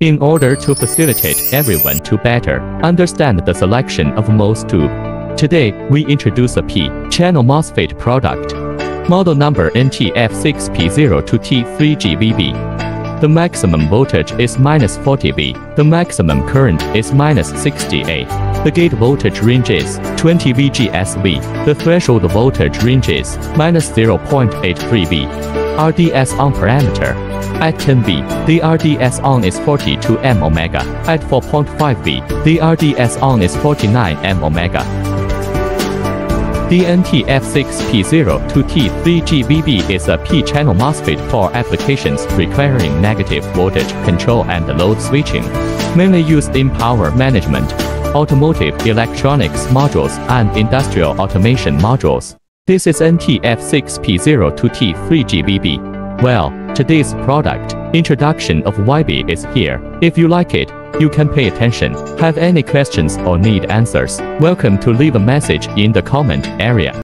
In order to facilitate everyone to better understand the selection of MOS tube, today we introduce a P-channel MOSFET product. Model number NTF6P02T3GBB. The maximum voltage is minus 40 V. The maximum current is minus 60 A. The gate voltage range is 20 VGSV. The threshold voltage range is minus 0.83 V. RDS on parameter. At 10 V, the RDS on is 42 M omega. At 4.5 V, the RDS on is 49 M omega. The NTF6P02T3GBB is a P-channel MOSFET for applications requiring negative voltage control and load switching, mainly used in power management, automotive electronics modules and industrial automation modules. This is NTF6P02T3GBB. Well, today's product, introduction of VB is here. If you like it, you can pay attention. Have any questions or need answers? Welcome to leave a message in the comment area.